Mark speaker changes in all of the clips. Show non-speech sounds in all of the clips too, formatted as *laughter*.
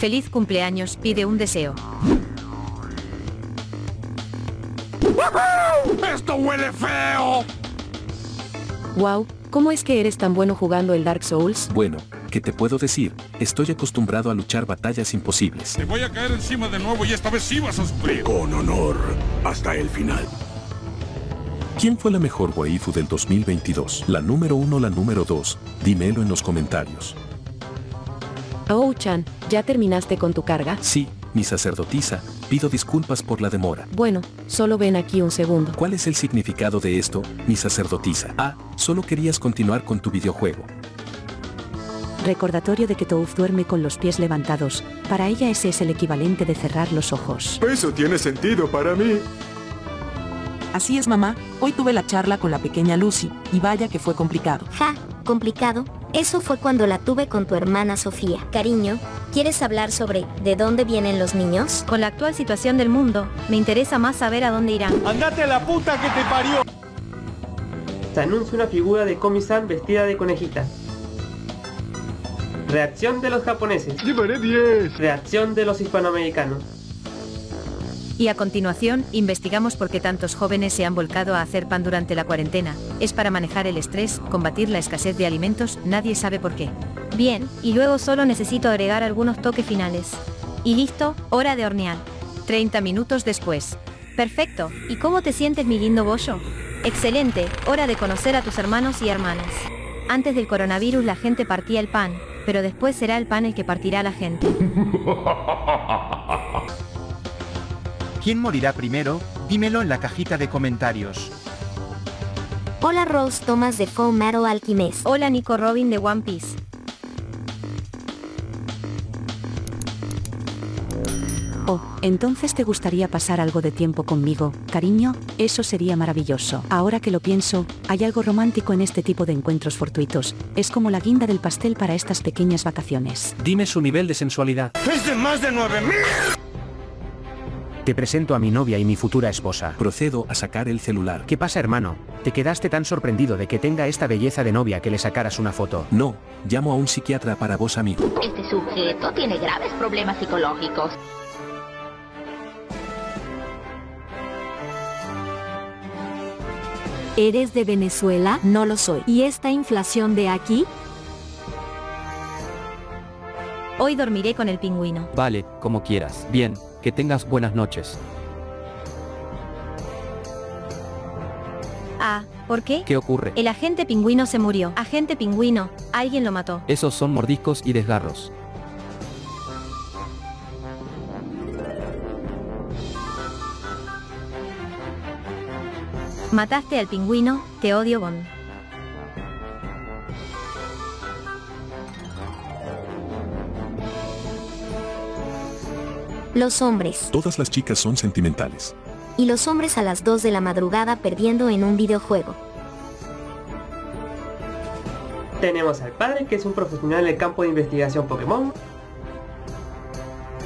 Speaker 1: Feliz cumpleaños, pide un deseo.
Speaker 2: ¡Esto huele feo!
Speaker 3: Wow, ¿cómo es que eres tan bueno jugando el Dark Souls?
Speaker 4: Bueno, ¿qué te puedo decir? Estoy acostumbrado a luchar batallas imposibles.
Speaker 2: Te voy a caer encima de nuevo y esta vez sí vas a sufrir.
Speaker 5: Con honor, hasta el final.
Speaker 4: ¿Quién fue la mejor waifu del 2022? ¿La número uno o la número dos? Dímelo en los comentarios.
Speaker 3: Oh, Chan, ¿ya terminaste con tu carga?
Speaker 4: Sí, mi sacerdotisa, pido disculpas por la demora.
Speaker 3: Bueno, solo ven aquí un segundo.
Speaker 4: ¿Cuál es el significado de esto, mi sacerdotisa? Ah, solo querías continuar con tu videojuego.
Speaker 6: Recordatorio de que Touf duerme con los pies levantados. Para ella ese es el equivalente de cerrar los ojos.
Speaker 5: Eso tiene sentido para mí.
Speaker 7: Así es mamá, hoy tuve la charla con la pequeña Lucy, y vaya que fue complicado.
Speaker 8: Ja, complicado. Eso fue cuando la tuve con tu hermana Sofía. Cariño, ¿quieres hablar sobre de dónde vienen los niños?
Speaker 1: Con la actual situación del mundo, me interesa más saber a dónde irán.
Speaker 9: ¡Andate a la puta que te parió!
Speaker 10: Se anuncia una figura de Komi-san vestida de conejita. Reacción de los japoneses.
Speaker 5: Llevaré 10.
Speaker 10: Reacción de los hispanoamericanos.
Speaker 1: Y a continuación, investigamos por qué tantos jóvenes se han volcado a hacer pan durante la cuarentena. Es para manejar el estrés, combatir la escasez de alimentos, nadie sabe por qué. Bien, y luego solo necesito agregar algunos toques finales. Y listo, hora de hornear. 30 minutos después. Perfecto, ¿y cómo te sientes mi lindo bollo? Excelente, hora de conocer a tus hermanos y hermanas. Antes del coronavirus la gente partía el pan, pero después será el pan el que partirá a la gente. *laughs*
Speaker 11: ¿Quién morirá primero? Dímelo en la cajita de comentarios.
Speaker 8: Hola Rose Thomas de Full Metal Alchemist.
Speaker 1: Hola Nico Robin de One Piece.
Speaker 6: Oh, entonces te gustaría pasar algo de tiempo conmigo, cariño, eso sería maravilloso. Ahora que lo pienso, hay algo romántico en este tipo de encuentros fortuitos. Es como la guinda del pastel para estas pequeñas vacaciones.
Speaker 12: Dime su nivel de sensualidad.
Speaker 2: ¡Es de más de 9000!
Speaker 12: Te presento a mi novia y mi futura esposa.
Speaker 4: Procedo a sacar el celular.
Speaker 12: ¿Qué pasa hermano? ¿Te quedaste tan sorprendido de que tenga esta belleza de novia que le sacaras una foto?
Speaker 4: No, llamo a un psiquiatra para vos amigo.
Speaker 13: Este sujeto tiene graves problemas psicológicos.
Speaker 8: ¿Eres de Venezuela?
Speaker 6: No lo soy.
Speaker 8: ¿Y esta inflación de aquí?
Speaker 1: Hoy dormiré con el pingüino.
Speaker 12: Vale, como quieras. Bien, que tengas buenas noches.
Speaker 1: Ah, ¿por qué?
Speaker 12: ¿Qué ocurre?
Speaker 1: El agente pingüino se murió. Agente pingüino, alguien lo mató.
Speaker 12: Esos son mordiscos y desgarros.
Speaker 1: Mataste al pingüino, te odio Bond.
Speaker 8: Los hombres.
Speaker 4: Todas las chicas son sentimentales.
Speaker 8: Y los hombres a las 2 de la madrugada perdiendo en un videojuego.
Speaker 10: Tenemos al padre que es un profesional en el campo de investigación Pokémon.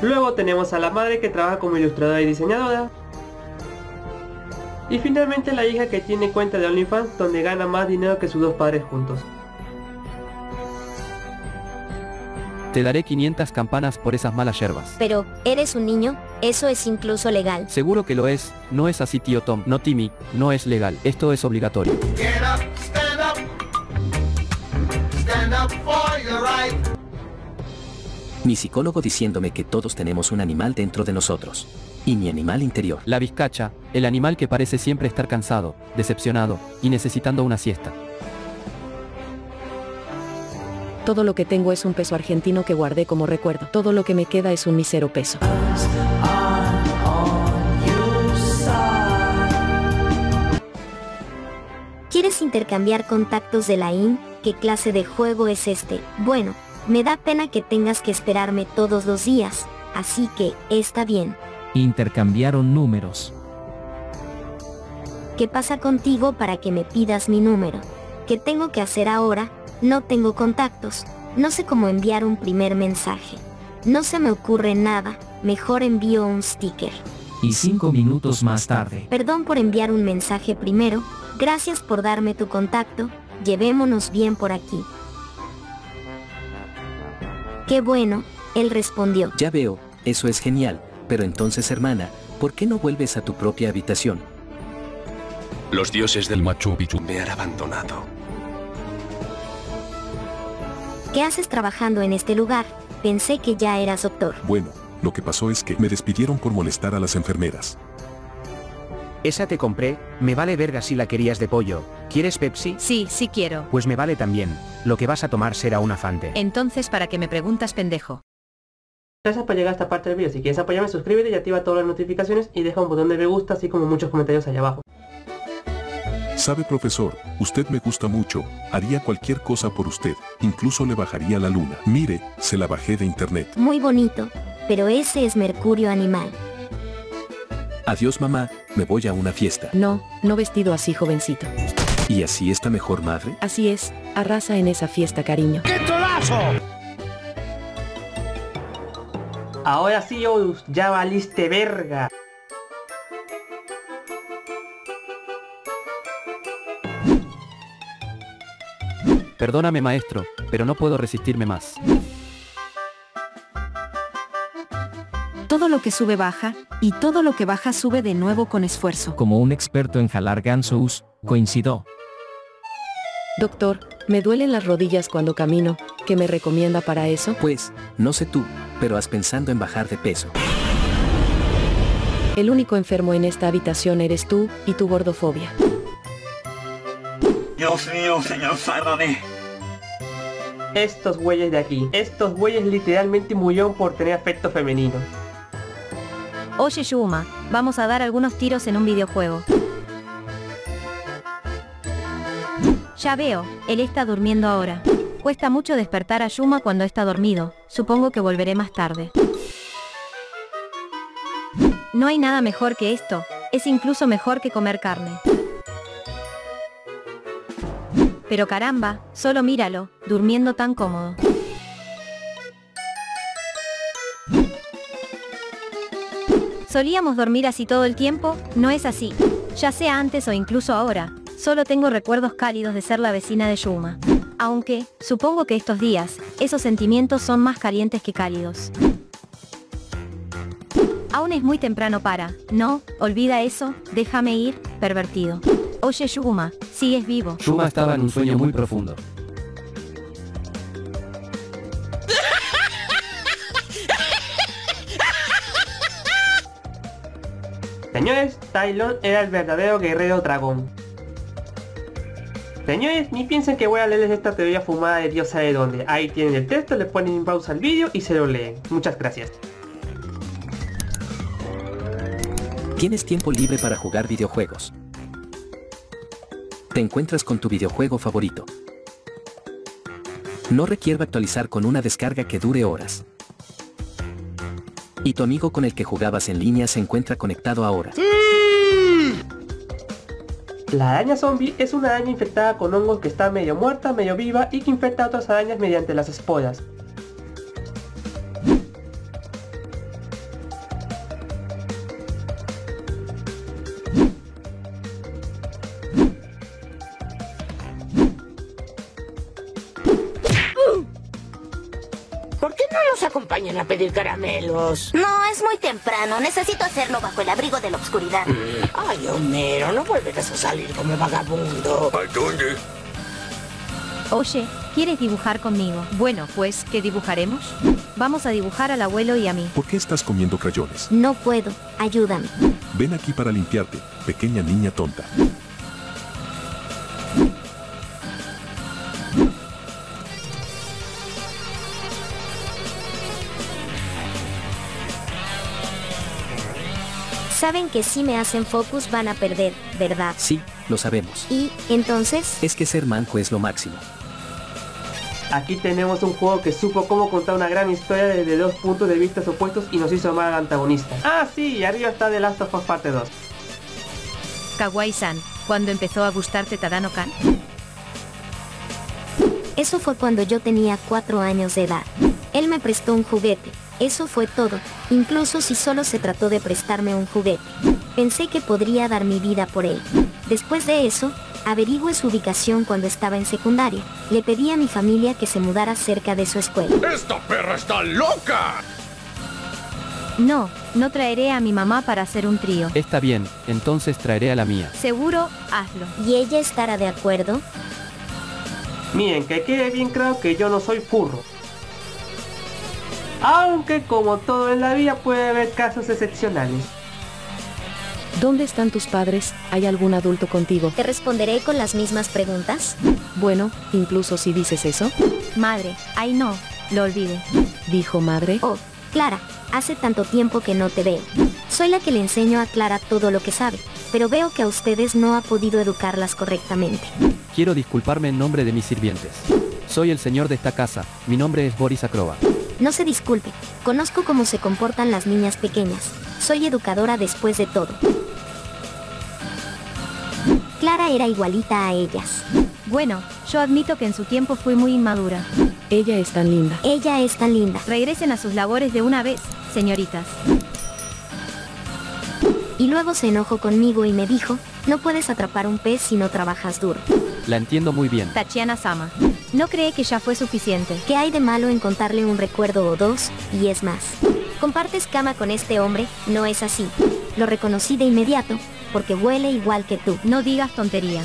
Speaker 10: Luego tenemos a la madre que trabaja como ilustradora y diseñadora. Y finalmente la hija que tiene cuenta de OnlyFans donde gana más dinero que sus dos padres juntos.
Speaker 12: Te daré 500 campanas por esas malas yerbas.
Speaker 8: Pero, ¿eres un niño? Eso es incluso legal.
Speaker 12: Seguro que lo es, no es así tío Tom, no Timmy, no es legal, esto es obligatorio.
Speaker 2: Get up, stand up. Stand up for your right.
Speaker 14: Mi psicólogo diciéndome que todos tenemos un animal dentro de nosotros. Y mi animal interior.
Speaker 12: La vizcacha, el animal que parece siempre estar cansado, decepcionado, y necesitando una siesta.
Speaker 3: Todo lo que tengo es un peso argentino que guardé como recuerdo. Todo lo que me queda es un mísero peso.
Speaker 8: ¿Quieres intercambiar contactos de la IN? ¿Qué clase de juego es este? Bueno, me da pena que tengas que esperarme todos los días, así que, está bien.
Speaker 15: Intercambiaron números.
Speaker 8: ¿Qué pasa contigo para que me pidas mi número? ¿Qué tengo que hacer ahora? No tengo contactos. No sé cómo enviar un primer mensaje. No se me ocurre nada. Mejor envío un sticker.
Speaker 15: Y cinco minutos más tarde.
Speaker 8: Perdón por enviar un mensaje primero. Gracias por darme tu contacto. Llevémonos bien por aquí. Qué bueno, Él respondió,
Speaker 14: Ya veo, eso es genial, pero entonces hermana, ¿por qué no vuelves a tu propia habitación?
Speaker 16: Los dioses del Machu Picchu me han abandonado.
Speaker 8: ¿Qué haces trabajando en este lugar? Pensé que ya eras doctor.
Speaker 4: Bueno, lo que pasó es que me despidieron por molestar a las enfermeras.
Speaker 17: Esa te compré, me vale verga si la querías de pollo. ¿Quieres Pepsi?
Speaker 1: Sí, sí quiero.
Speaker 17: Pues me vale también. Lo que vas a tomar será un afante.
Speaker 1: Entonces, ¿para qué me preguntas, pendejo?
Speaker 10: Gracias por llegar a esta parte del vídeo. Si quieres apoyarme, suscríbete y activa todas las notificaciones y deja un botón de me gusta, así como muchos comentarios allá abajo.
Speaker 4: Sabe profesor, usted me gusta mucho, haría cualquier cosa por usted, incluso le bajaría la luna. Mire, se la bajé de internet.
Speaker 8: Muy bonito, pero ese es Mercurio animal.
Speaker 4: Adiós mamá, me voy a una fiesta.
Speaker 3: No, no vestido así jovencito.
Speaker 4: ¿Y así está mejor madre?
Speaker 3: Así es, arrasa en esa fiesta, cariño.
Speaker 2: ¡Qué tolazo!
Speaker 10: Ahora sí, Odus, ya valiste verga.
Speaker 12: Perdóname maestro, pero no puedo resistirme más.
Speaker 1: Todo lo que sube baja, y todo lo que baja sube de nuevo con esfuerzo.
Speaker 15: Como un experto en jalar gansos, coincido.
Speaker 3: Doctor, me duelen las rodillas cuando camino. ¿Qué me recomienda para eso?
Speaker 14: Pues, no sé tú, pero has pensando en bajar de peso.
Speaker 3: El único enfermo en esta habitación eres tú y tu gordofobia.
Speaker 2: Dios mío, señor Faraday.
Speaker 10: Estos güeyes de aquí. Estos güeyes literalmente murieron por tener afecto femenino.
Speaker 1: Oye Yuma, vamos a dar algunos tiros en un videojuego. Ya veo, él está durmiendo ahora. Cuesta mucho despertar a Yuma cuando está dormido, supongo que volveré más tarde. No hay nada mejor que esto, es incluso mejor que comer carne. Pero caramba, solo míralo, durmiendo tan cómodo. Solíamos dormir así todo el tiempo, no es así. Ya sea antes o incluso ahora, solo tengo recuerdos cálidos de ser la vecina de Yuma. Aunque, supongo que estos días, esos sentimientos son más calientes que cálidos. Aún es muy temprano para, no, olvida eso, déjame ir, pervertido. Oye Yuma, sigues vivo.
Speaker 12: Yuma estaba en un sueño muy profundo.
Speaker 10: Señores, Tylon era el verdadero guerrero dragón. Señores, ni piensen que voy a leerles esta teoría fumada de Dios sabe dónde. Ahí tienen el texto, le ponen en pausa al vídeo y se lo leen. Muchas gracias.
Speaker 14: Tienes tiempo libre para jugar videojuegos. Te encuentras con tu videojuego favorito. No requiere actualizar con una descarga que dure horas. Y tu amigo con el que jugabas en línea se encuentra conectado ahora.
Speaker 10: La araña zombie es una araña infectada con hongos que está medio muerta, medio viva y que infecta a otras arañas mediante las esporas.
Speaker 18: Pedir caramelos?
Speaker 13: No, es muy temprano. Necesito hacerlo bajo el abrigo de la oscuridad.
Speaker 18: Ay, Homero, no volverás a salir como vagabundo.
Speaker 2: ¿A dónde?
Speaker 1: Oye, ¿quieres dibujar conmigo? Bueno, pues, ¿qué dibujaremos? Vamos a dibujar al abuelo y a mí.
Speaker 4: ¿Por qué estás comiendo crayones?
Speaker 8: No puedo, ayúdame.
Speaker 4: Ven aquí para limpiarte, pequeña niña tonta.
Speaker 8: Saben que si me hacen focus van a perder, ¿verdad?
Speaker 14: Sí, lo sabemos.
Speaker 8: Y, entonces,
Speaker 14: Es que ser manco es lo máximo.
Speaker 10: Aquí tenemos un juego que supo cómo contar una gran historia desde dos puntos de vista opuestos y nos hizo amar al antagonista. Ah, sí, y arriba está The Last of Us parte 2.
Speaker 1: Kawaii-san, ¿cuándo empezó a gustarte Tadano-kan?
Speaker 8: eso fue cuando yo tenía 4 años de edad. Él me prestó un juguete. Eso fue todo, incluso si solo se trató de prestarme un juguete. Pensé que podría dar mi vida por él. Después de eso, Averigüe su ubicación cuando estaba en secundaria. Le pedí a mi familia que se mudara cerca de su escuela.
Speaker 16: ¡Esta perra está loca!
Speaker 1: No, no traeré a mi mamá para hacer un trío.
Speaker 12: Está bien, entonces traeré a la mía.
Speaker 1: Seguro, hazlo.
Speaker 8: ¿Y ella estará de acuerdo?
Speaker 10: Miren, que quede bien claro que yo no soy furro. Aunque como todo en la vida puede haber casos excepcionales.
Speaker 3: ¿Dónde están tus padres? ¿Hay algún adulto contigo?
Speaker 8: ¿Te responderé con las mismas preguntas?
Speaker 3: Bueno, incluso si dices eso.
Speaker 1: Madre, ay no, lo olvide.
Speaker 3: Dijo madre.
Speaker 8: Oh, Clara, hace tanto tiempo que no te veo. Soy la que le enseño a Clara todo lo que sabe, pero veo que a ustedes no ha podido educarlas correctamente.
Speaker 12: Quiero disculparme en nombre de mis sirvientes. Soy el señor de esta casa, mi nombre es Boris Acroba.
Speaker 8: No se disculpe, conozco cómo se comportan las niñas pequeñas. Soy educadora después de todo. Clara era igualita a ellas.
Speaker 1: Bueno, yo admito que en su tiempo fui muy inmadura.
Speaker 3: Ella es tan linda.
Speaker 8: Ella es tan linda.
Speaker 1: Regresen a sus labores de una vez, señoritas.
Speaker 8: Y luego se enojó conmigo y me dijo, no puedes atrapar un pez si no trabajas duro.
Speaker 12: La entiendo muy bien.
Speaker 1: Tatiana Sama. No cree que ya fue suficiente.
Speaker 8: ¿Qué hay de malo en contarle un recuerdo o dos? Y es más. ¿Compartes cama con este hombre? No es así. Lo reconocí de inmediato, porque huele igual que tú.
Speaker 1: No digas tontería.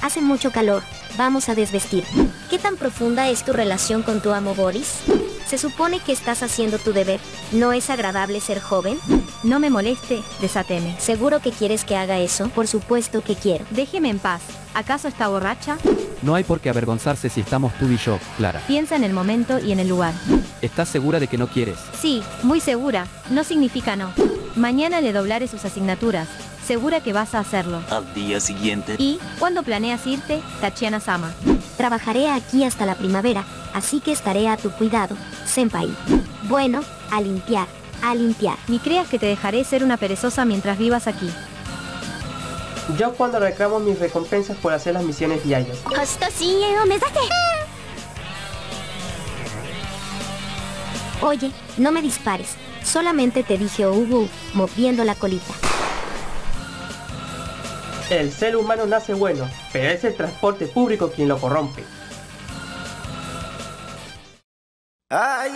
Speaker 8: Hace mucho calor. Vamos a desvestir. ¿Qué tan profunda es tu relación con tu amo Boris? Se supone que estás haciendo tu deber. ¿No es agradable ser joven?
Speaker 1: No me moleste, desateme.
Speaker 8: ¿Seguro que quieres que haga eso? Por supuesto que quiero.
Speaker 1: Déjeme en paz. ¿Acaso está borracha?
Speaker 12: No hay por qué avergonzarse si estamos tú y yo, Clara.
Speaker 1: Piensa en el momento y en el lugar.
Speaker 12: ¿Estás segura de que no quieres?
Speaker 1: Sí, muy segura. No significa no. Mañana le doblaré sus asignaturas. Segura que vas a hacerlo.
Speaker 2: Al día siguiente.
Speaker 1: ¿Y cuándo planeas irte, Tachiana Sama?
Speaker 8: Trabajaré aquí hasta la primavera, así que estaré a tu cuidado, Senpai. Bueno, a limpiar, a limpiar.
Speaker 1: Ni creas que te dejaré ser una perezosa mientras vivas aquí.
Speaker 10: Yo cuando reclamo mis recompensas por hacer las misiones diarias.
Speaker 8: Oye, no me dispares. Solamente te dije Ubu, moviendo la colita.
Speaker 10: El ser humano nace bueno, pero es el transporte público quien lo corrompe.
Speaker 19: Ay,